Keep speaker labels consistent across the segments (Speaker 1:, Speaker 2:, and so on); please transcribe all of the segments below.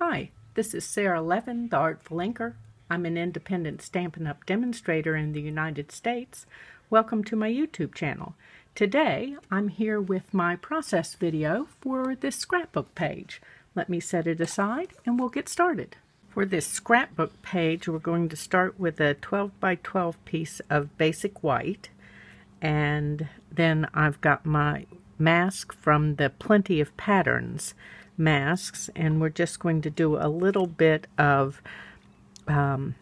Speaker 1: Hi, this is Sara Levin, the Artful Inker. I'm an independent Stampin' Up! demonstrator in the United States. Welcome to my YouTube channel. Today, I'm here with my process video for this scrapbook page. Let me set it aside and we'll get started. For this scrapbook page, we're going to start with a 12 by 12 piece of basic white. And then I've got my mask from the Plenty of Patterns masks and we're just going to do a little bit of um,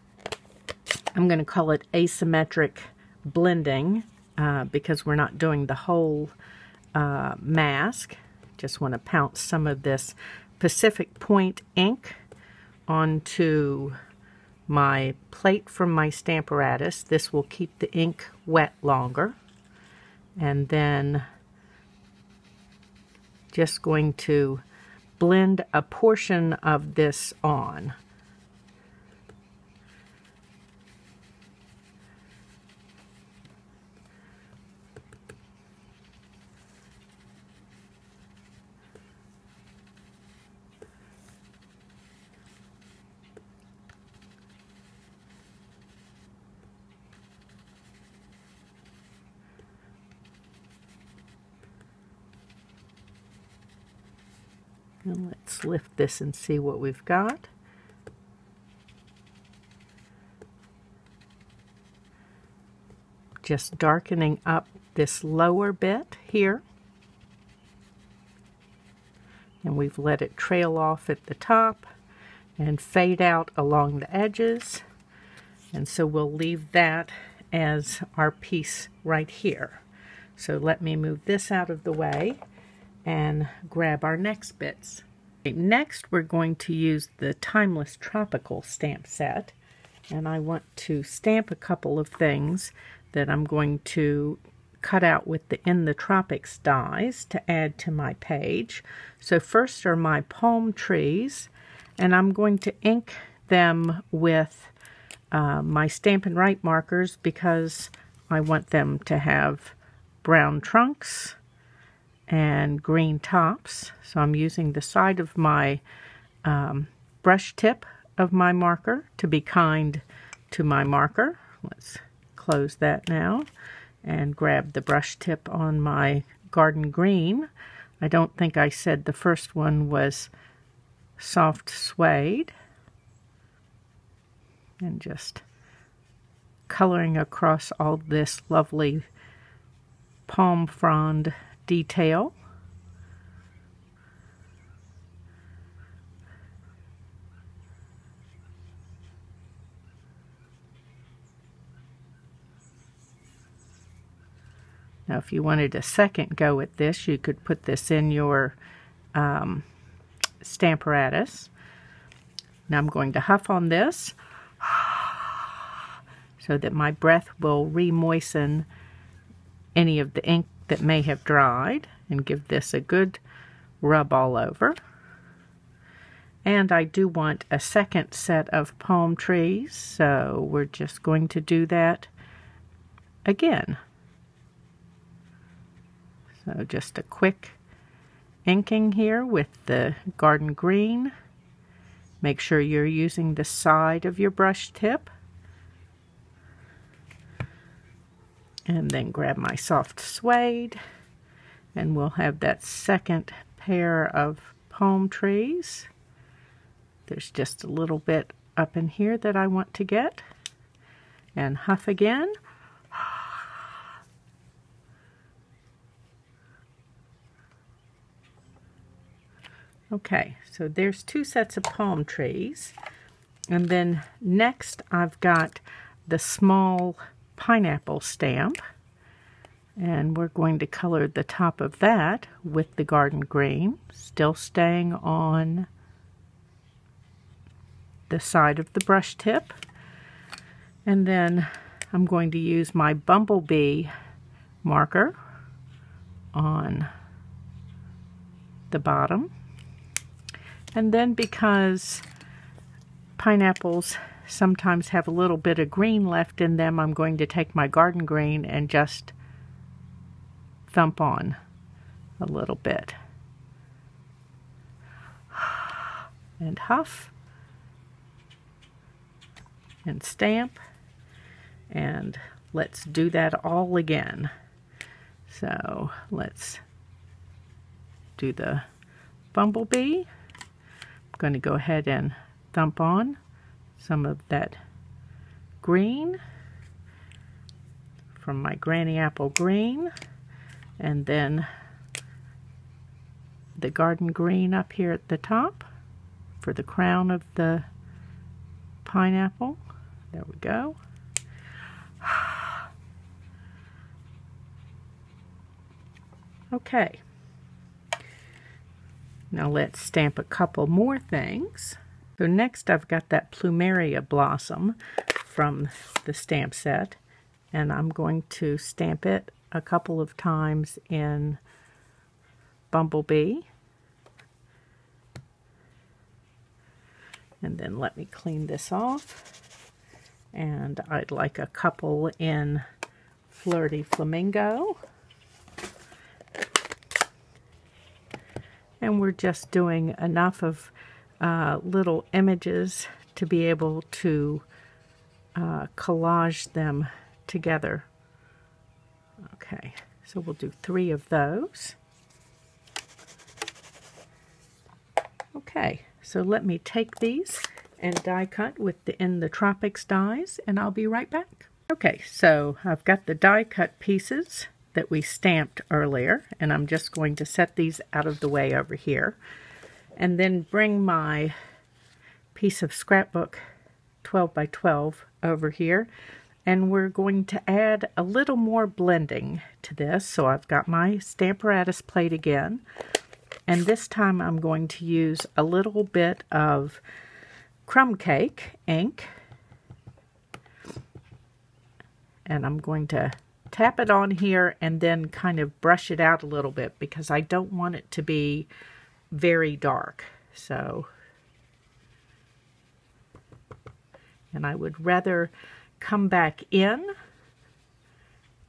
Speaker 1: I'm going to call it asymmetric blending uh, because we're not doing the whole uh, mask just want to pounce some of this Pacific Point ink onto my plate from my Stamparatus. This will keep the ink wet longer. And then just going to blend a portion of this on. And let's lift this and see what we've got. Just darkening up this lower bit here. And we've let it trail off at the top and fade out along the edges. And so we'll leave that as our piece right here. So let me move this out of the way and grab our next bits. Next, we're going to use the Timeless Tropical stamp set, and I want to stamp a couple of things that I'm going to cut out with the In the Tropics dies to add to my page. So first are my palm trees, and I'm going to ink them with uh, my Stampin' Write markers because I want them to have brown trunks and green tops. So I'm using the side of my um, brush tip of my marker to be kind to my marker. Let's close that now and grab the brush tip on my garden green. I don't think I said the first one was soft suede. And just coloring across all this lovely palm frond detail. Now, if you wanted a second go at this, you could put this in your um, Stamparatus. Now I'm going to huff on this so that my breath will re-moisten any of the ink that may have dried and give this a good rub all over. And I do want a second set of palm trees, so we're just going to do that again. So just a quick inking here with the garden green. Make sure you're using the side of your brush tip and then grab my soft suede and we'll have that second pair of palm trees. There's just a little bit up in here that I want to get and huff again. Okay, so there's two sets of palm trees. And then next I've got the small pineapple stamp. And we're going to color the top of that with the garden green, still staying on the side of the brush tip. And then I'm going to use my bumblebee marker on the bottom. And then because pineapples sometimes have a little bit of green left in them, I'm going to take my garden green and just thump on a little bit. and huff and stamp and let's do that all again. So let's do the bumblebee. I'm going to go ahead and thump on some of that green from my Granny Apple Green and then the garden green up here at the top for the crown of the pineapple. There we go. Okay. Now let's stamp a couple more things. So next I've got that Plumeria blossom from the stamp set and I'm going to stamp it a couple of times in Bumblebee. And then let me clean this off. And I'd like a couple in Flirty Flamingo. And we're just doing enough of uh, little images to be able to uh, collage them together. Okay, so we'll do three of those. Okay, so let me take these and die cut with the in the Tropics dies and I'll be right back. Okay, so I've got the die cut pieces that we stamped earlier and I'm just going to set these out of the way over here and then bring my piece of scrapbook 12 by 12 over here. And we're going to add a little more blending to this. So I've got my Stamparatus plate again, and this time I'm going to use a little bit of crumb cake ink, and I'm going to tap it on here and then kind of brush it out a little bit because I don't want it to be very dark. So, and I would rather come back in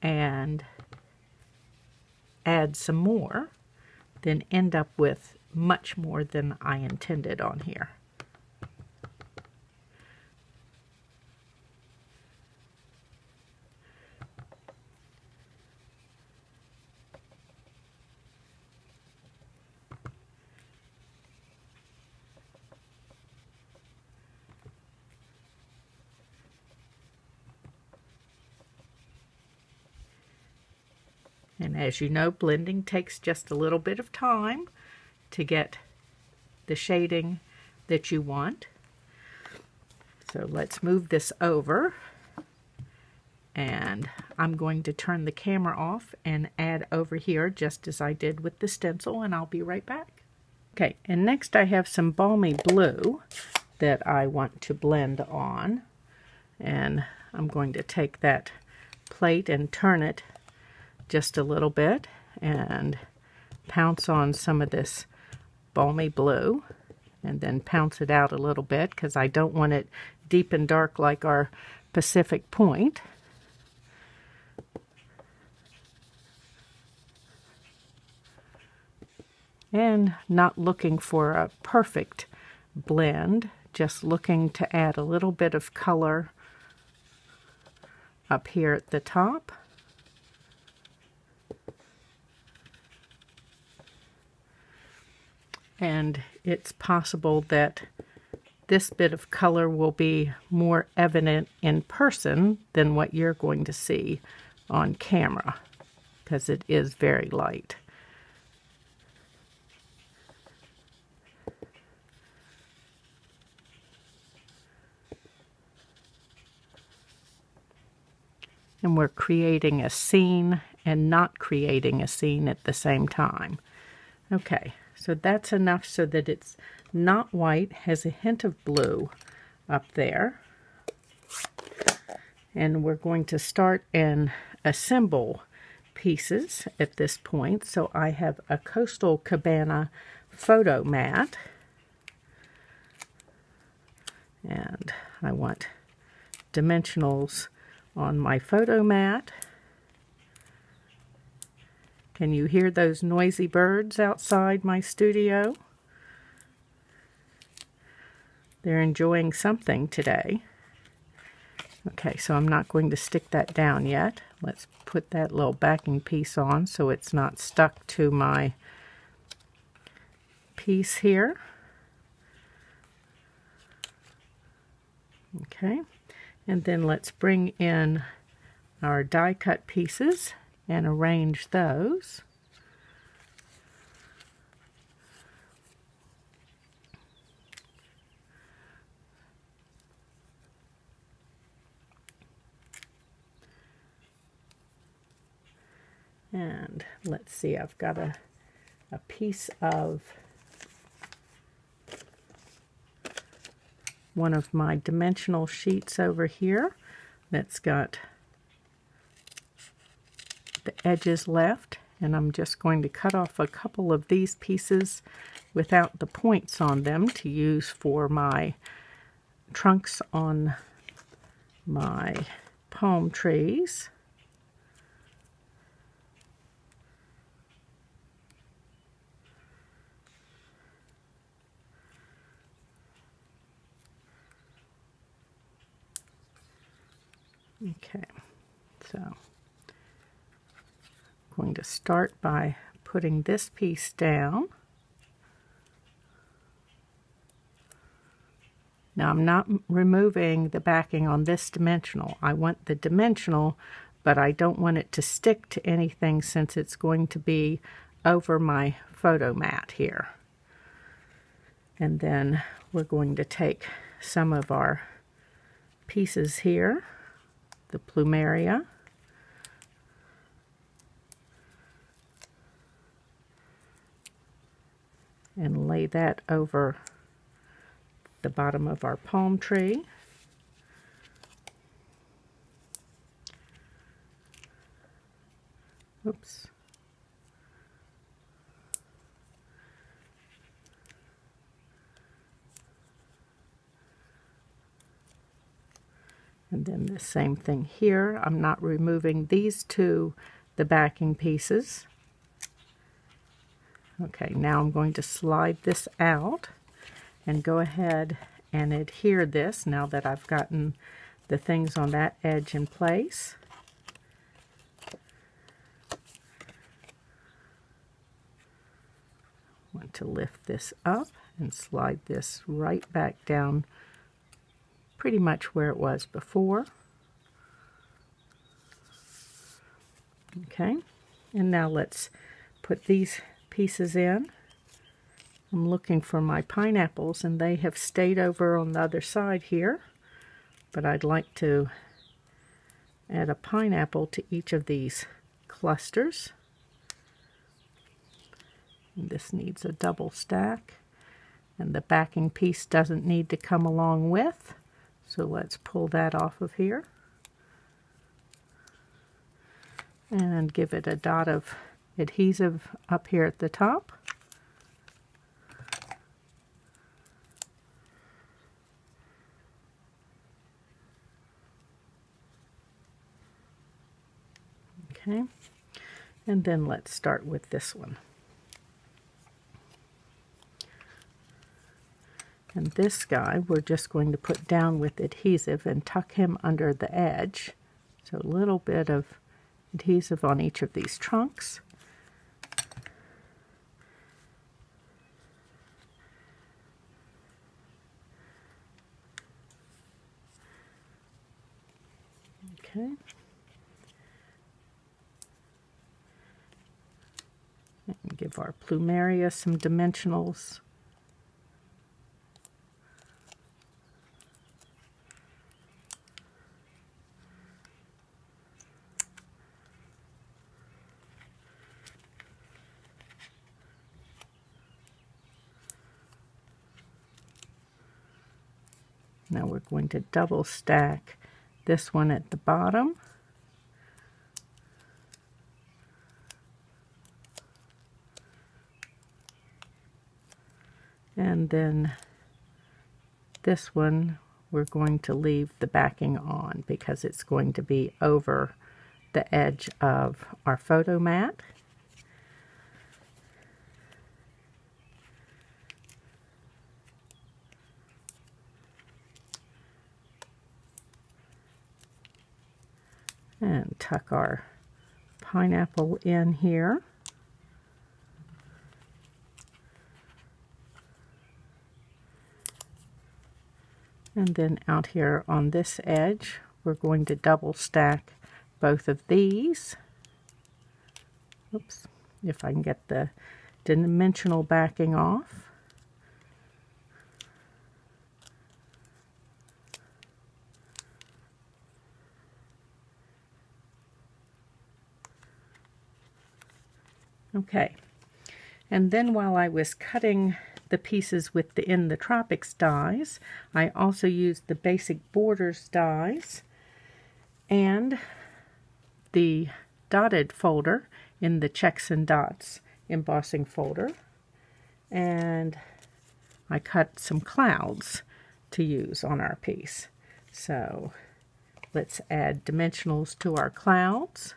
Speaker 1: and add some more, then end up with much more than I intended on here. And as you know, blending takes just a little bit of time to get the shading that you want. So let's move this over. And I'm going to turn the camera off and add over here just as I did with the stencil and I'll be right back. Okay, and next I have some balmy blue that I want to blend on. And I'm going to take that plate and turn it just a little bit and pounce on some of this balmy blue and then pounce it out a little bit because I don't want it deep and dark like our Pacific Point. And not looking for a perfect blend, just looking to add a little bit of color up here at the top. And it's possible that this bit of color will be more evident in person than what you're going to see on camera because it is very light. And we're creating a scene and not creating a scene at the same time. Okay, so that's enough so that it's not white, has a hint of blue up there. And we're going to start and assemble pieces at this point. So I have a Coastal Cabana photo mat. And I want dimensionals on my photo mat. Can you hear those noisy birds outside my studio? they're enjoying something today. Okay, so I'm not going to stick that down yet. Let's put that little backing piece on so it's not stuck to my piece here. Okay, and then let's bring in our die cut pieces and arrange those. And let's see, I've got a, a piece of one of my dimensional sheets over here that's got the edges left and I'm just going to cut off a couple of these pieces without the points on them to use for my trunks on my palm trees. Okay, so going to start by putting this piece down. Now I'm not removing the backing on this dimensional. I want the dimensional, but I don't want it to stick to anything since it's going to be over my photo mat here. And then we're going to take some of our pieces here the plumeria. And lay that over the bottom of our palm tree. Oops. And then the same thing here. I'm not removing these two, the backing pieces. Okay, now I'm going to slide this out and go ahead and adhere this now that I've gotten the things on that edge in place. Want to lift this up and slide this right back down pretty much where it was before. Okay, and now let's put these pieces in. I'm looking for my pineapples and they have stayed over on the other side here, but I'd like to add a pineapple to each of these clusters. This needs a double stack and the backing piece doesn't need to come along with. So let's pull that off of here and give it a dot of adhesive up here at the top. Okay, and then let's start with this one. And this guy we're just going to put down with adhesive and tuck him under the edge. So a little bit of adhesive on each of these trunks. Okay. And give our plumeria some dimensionals. Now we're going to double stack this one at the bottom. And then this one we're going to leave the backing on because it's going to be over the edge of our photo mat. And tuck our pineapple in here. And then out here on this edge, we're going to double stack both of these. Oops, if I can get the dimensional backing off. Okay, and then while I was cutting the pieces with the In the Tropics dies, I also used the Basic Borders dies and the dotted folder in the checks and dots embossing folder. And I cut some clouds to use on our piece. So let's add dimensionals to our clouds.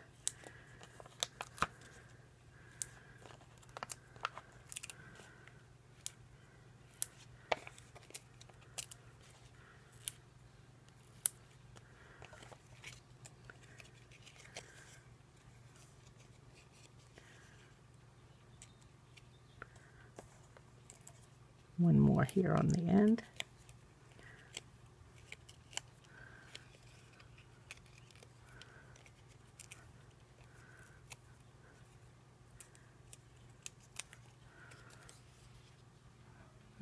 Speaker 1: One more here on the end.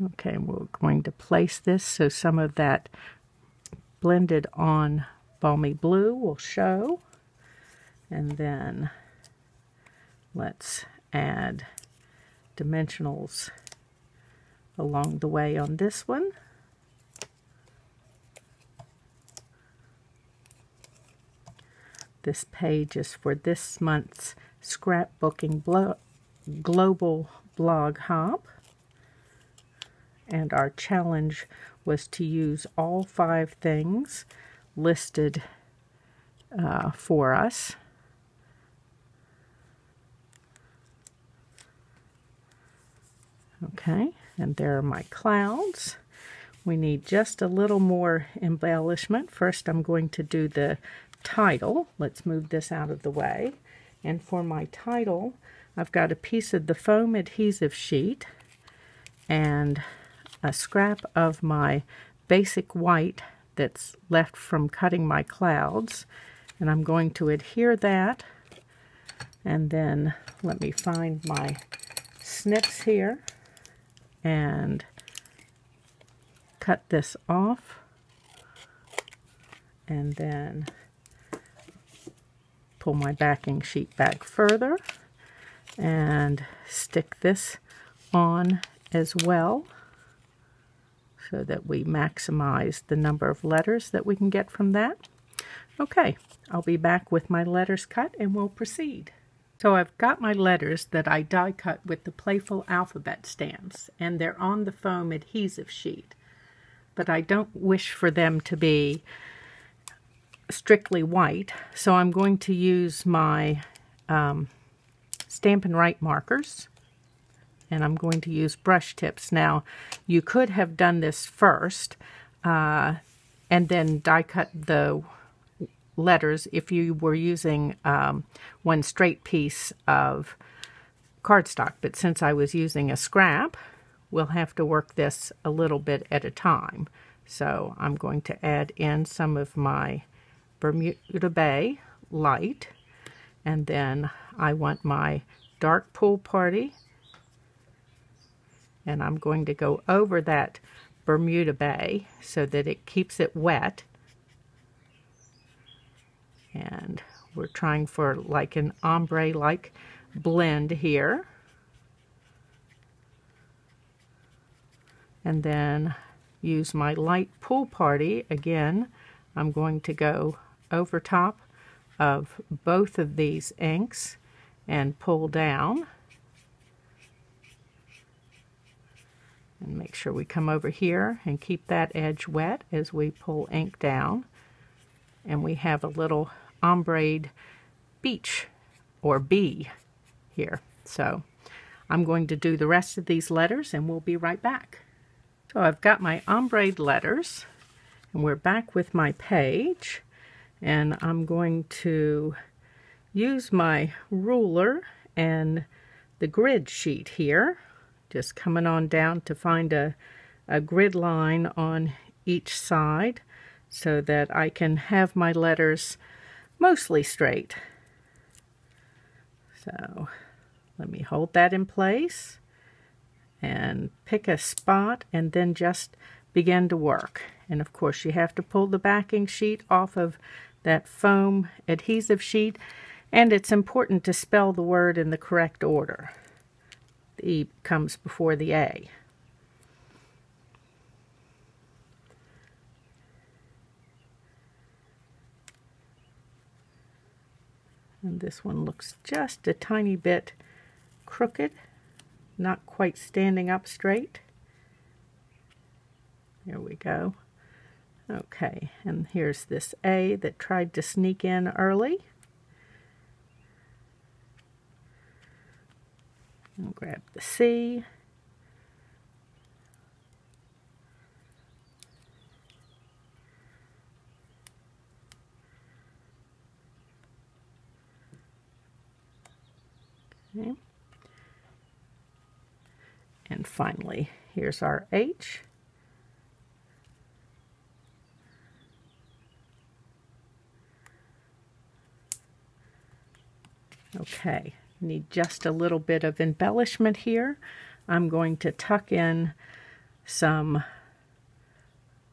Speaker 1: Okay, we're going to place this so some of that blended on balmy blue will show. And then let's add dimensionals along the way on this one. This page is for this month's scrapbooking global blog hop. And our challenge was to use all five things listed uh, for us. Okay. And there are my clouds. We need just a little more embellishment. First, I'm going to do the title. Let's move this out of the way. And for my title, I've got a piece of the foam adhesive sheet and a scrap of my basic white that's left from cutting my clouds. And I'm going to adhere that. And then let me find my snips here and cut this off and then pull my backing sheet back further and stick this on as well so that we maximize the number of letters that we can get from that. Okay, I'll be back with my letters cut and we'll proceed. So I've got my letters that I die cut with the Playful Alphabet stamps, and they're on the foam adhesive sheet. But I don't wish for them to be strictly white, so I'm going to use my um, Stampin' Write markers, and I'm going to use brush tips. Now, you could have done this first, uh, and then die cut the letters if you were using um, one straight piece of cardstock. But since I was using a scrap, we'll have to work this a little bit at a time. So I'm going to add in some of my Bermuda Bay light. And then I want my dark pool party. And I'm going to go over that Bermuda Bay so that it keeps it wet and we're trying for like an ombre-like blend here. And then use my light pool party. Again, I'm going to go over top of both of these inks and pull down. And make sure we come over here and keep that edge wet as we pull ink down and we have a little ombre beach or B here. So I'm going to do the rest of these letters and we'll be right back. So I've got my ombre letters and we're back with my page And I'm going to use my ruler and the grid sheet here, just coming on down to find a, a grid line on each side so that I can have my letters mostly straight. So let me hold that in place and pick a spot and then just begin to work. And of course you have to pull the backing sheet off of that foam adhesive sheet and it's important to spell the word in the correct order. The E comes before the A. And this one looks just a tiny bit crooked, not quite standing up straight. There we go. Okay, and here's this A that tried to sneak in early. And grab the C. Okay. And finally, here's our H. Okay, need just a little bit of embellishment here. I'm going to tuck in some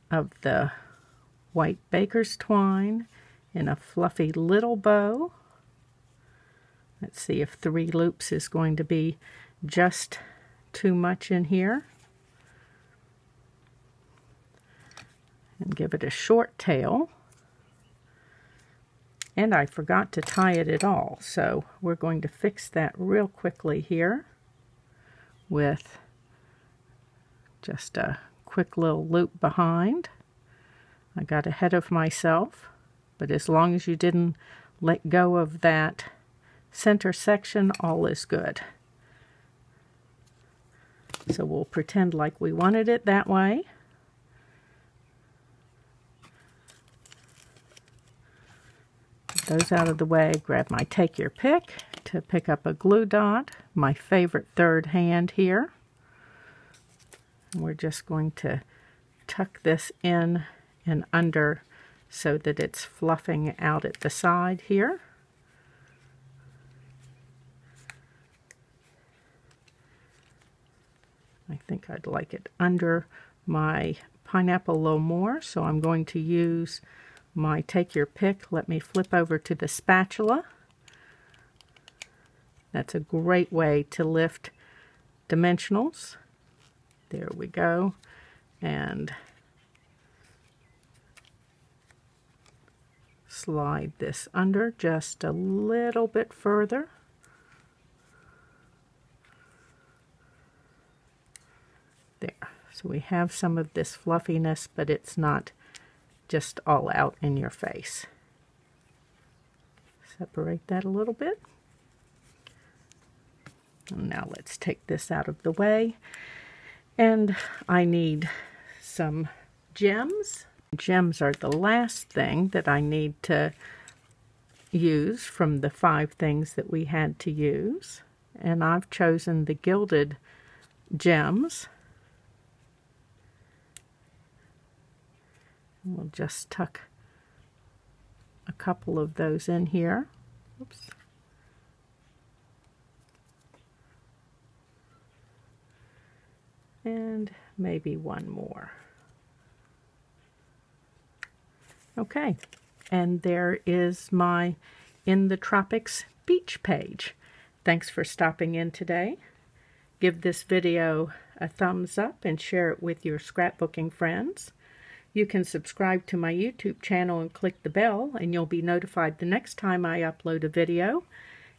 Speaker 1: of the white baker's twine in a fluffy little bow. Let's see if three loops is going to be just too much in here. And give it a short tail. And I forgot to tie it at all, so we're going to fix that real quickly here with just a quick little loop behind. I got ahead of myself, but as long as you didn't let go of that center section, all is good. So we'll pretend like we wanted it that way. Get those out of the way, grab my take your pick to pick up a glue dot, my favorite third hand here. We're just going to tuck this in and under so that it's fluffing out at the side here. I think I'd like it under my pineapple a little more, so I'm going to use my take your pick. Let me flip over to the spatula. That's a great way to lift dimensionals. There we go. And slide this under just a little bit further. There. So we have some of this fluffiness, but it's not just all out in your face. Separate that a little bit. Now let's take this out of the way. And I need some gems. Gems are the last thing that I need to use from the five things that we had to use. And I've chosen the gilded gems. We'll just tuck a couple of those in here. Oops. And maybe one more. Okay, and there is my In the Tropics beach page. Thanks for stopping in today. Give this video a thumbs up and share it with your scrapbooking friends. You can subscribe to my YouTube channel and click the bell and you'll be notified the next time I upload a video.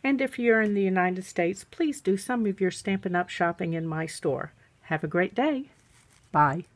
Speaker 1: And if you're in the United States, please do some of your Stampin' Up! shopping in my store. Have a great day. Bye.